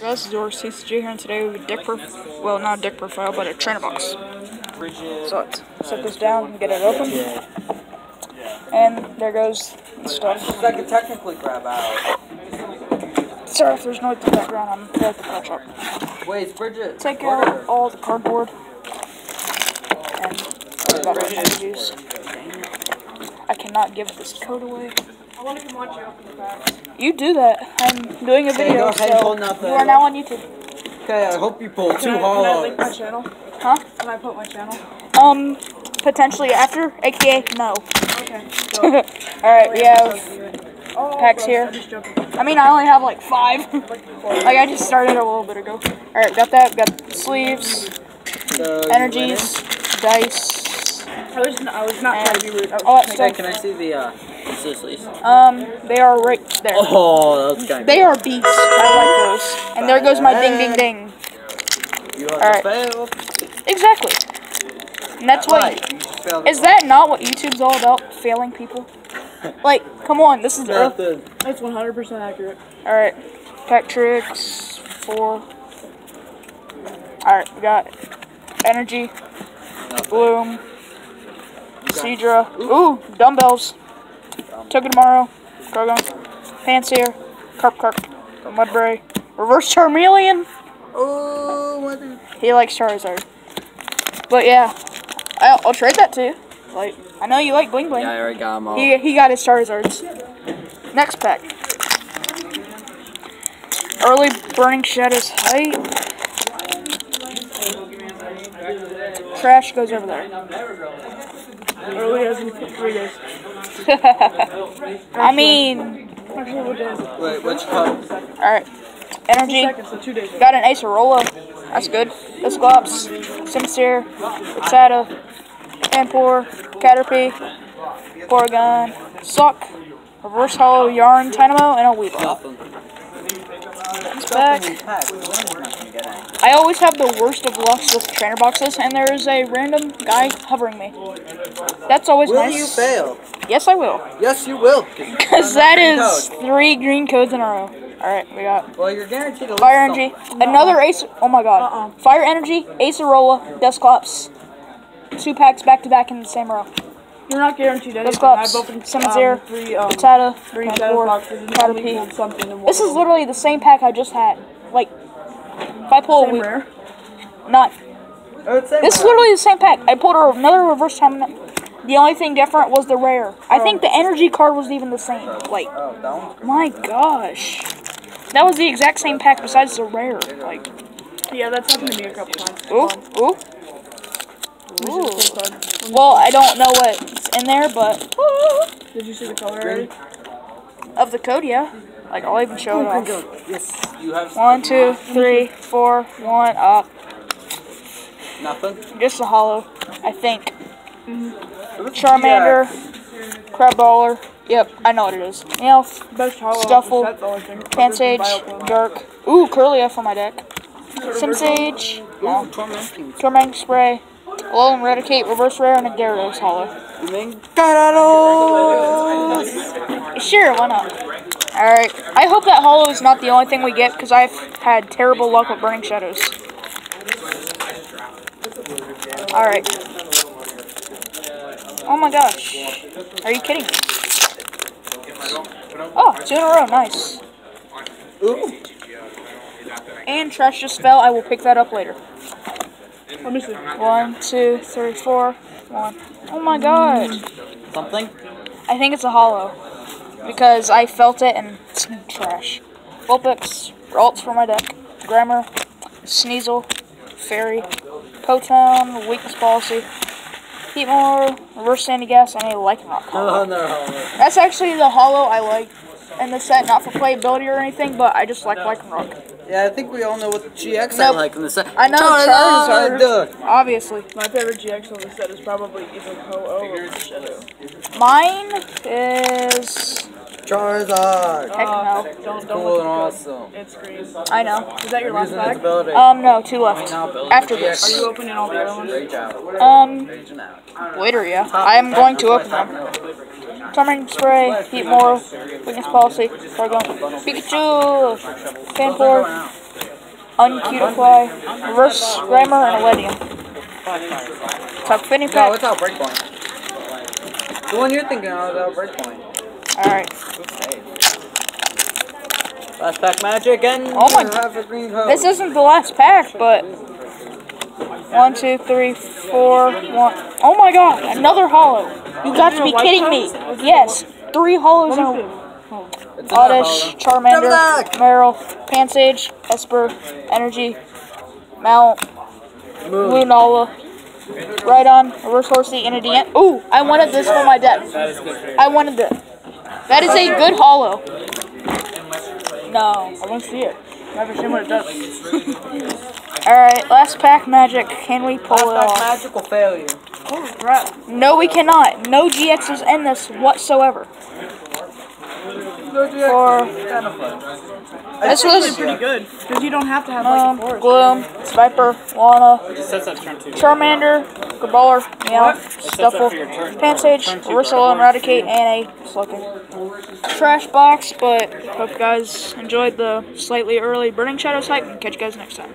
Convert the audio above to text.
Guys, this is your CCG here, and today we have a deck prof- well, not a deck profile, but a trainer box. So let's set this down and get it open. And there goes the stuff. I could technically grab out. Sorry if there's noise in the background, I'm at the car shop. Wait, Bridget. Take out all the cardboard and about our energies. I cannot give this code away. I want to come watch you open the back. You do that. I'm doing a Okay, video, go ahead and so pull nothing. you are now on YouTube. Okay, I hope you pull two Can I, can I link my channel? Huh? Can I put my channel? Um, potentially after, aka no. Okay. Alright, we have Oh, Packs bro, here. I'm just joking. I mean, I only have like five. like, I just started a little bit ago. Alright, got that. Got sleeves, So, energies, dice. I was, n- I was not trying to be rude. I was all that just ready? Okay, can I see the uh, scissors? Um, they are right there. Oh, that's kind of They are beasts. I like those. And there goes my ding ding ding. You have Alright. failed. Exactly. And that's why. Right, you just failed Is that not what YouTube's all about? Failing people? Like, come on, this is Earth. Nothing. That's 100% accurate. Alright, Pack Tricks, four. Alright, we got Energy, Bloom, Cedra. Ooh, dumbbells. Um, Togedemaru, Grogan, Pansear, Carp Carp, Mudbray, Reverse Charmeleon. Oh, what is... He likes Charizard. But yeah, I'll, I'll trade that too. Like, I know you like Bling Bling. Yeah, I already got them all. He, he got his Charizards. Next pack. Early Burning Shadows Height. Trash goes over there. Early as in three days. I mean, Actually, what day is it? Wait, which cup? alright. Energy. Seconds, so two days. Got an Acerola. That's good. Dusclops. Sincere. Rattata. Panpour. Caterpie. Porygon. Suck. Reverse Hollow Yarn Dynamo. And a Weedle. Back. These packs, we're not gonna get any. I always have the worst of lucks with trainer boxes, and there is a random guy hovering me. That's always Will nice. you fail? Yes, I will. Yes, you will. Because that is three green codes in a row. Alright, we got Well, you're guaranteed to Fire Energy, something. another Ace. Oh my god. Uh-uh. Fire Energy, Acerola, Dusclops. Two packs back to back in the same row. You're not guaranteed anything. I've opened um, three, um, Rattata, three shadow Panpour, boxes and only Caterpie. pulled something. This is literally the same pack I just had. Like, I pull Same week, rare. not. Oh, it's same This is literally the same pack. I pulled a, another reverse time. The only thing different was the rare. I think the oh. energy card was even the same. Like, Oh, that one's great. my gosh. That was the exact same pack besides the rare. Like, Yeah, that's happened to me a couple times. ooh, ooh. Let me see the full card. Well, I don't know what's in there, but Did you see the color already? of the code, yeah. Like, I'll even show it off. Yes, you have One, two, three, four, one, up. nothing. Just a hollow, I think. Mm-hmm. What's Charmander, Crabrawler. Yep, I know what it is. Meowth, Best. Stufful, That's all I think. Pansage, Bioclone. Dark. Ooh, Kirlia for my deck. Simisage, Ooh, no. tormenting. Torment Spray, Alolan Eradicate, Reverse Rare, and a Gyarados Hollow. You mean Gyarados? Sure, why not? Alright, I hope that Hollow is not the only thing we get, because I've had terrible luck with Burning Shadows. Alright. Oh my gosh. Are you kidding me? Oh, two in a row, nice. Ooh. And trash just fell, I will pick that up later. Let me see. One, two, three, four, one. Oh my god. Something? I think it's a hollow. Because I felt it and it's trash. Vulpix, Ralts for my deck. Grammar, Sneasel, Fairy, Po Town, Weakness Policy, Heatmor, Reverse Sandygast, and a Lycanroc hollow. Oh, no. That's actually the hollow I like in the set, not for playability or anything, but I just like Lycanroc. Yeah, I think we all know what GX I like in the set. I know Charizard, obviously. My favorite GX on the set is probably either Ho-Oh or Shadow. Mine is Charizard. Heck no. Don't, don't Cool and at awesome. It's green. I know. Is that your last Using bag? Um, no, two left. After this. Are you opening all the other ones? Um, later, yeah. I am going to open them. Tormenting Spray, Heatmor, Weakness Policy, Fargon, Pikachu, Panpour, Uncutify, Reverse Grammar, and Eledium. Tuck Finny No, Pack. it's out breakpoint. The one you're thinking of is out breakpoint. Alright. Last pack magic and Oh my- half a green code. This isn't the last pack, but. One, two, three, four, one. Oh my god, another hollow. You got to be kidding me. Yes, three hollows in a Oddish. Charmander! Meryl, Pansage, Espurr, Energy, Mount. Lunala, Rhydon, Reverse Horsea, and a DN. Ooh, I wanted this for my deck. I wanted this. That is a good hollow. No. I want to see it. Never seen what it does. Alright, last pack magic. Can we pull it Last pack off? magic will fail you. Holy crap. No, we cannot. No GXs in this whatsoever. For this It's was pretty good. Because you don't have to have like um, a forest. Gloom, Viper, Lana, Sets up turn two. Charmander, Gaballer, Meowth, Stufful, Pansage, Ursula, and Eradicate, and a Slugger. Trash box, but hope you guys enjoyed the slightly early Burning Shadows hype, and catch you guys next time.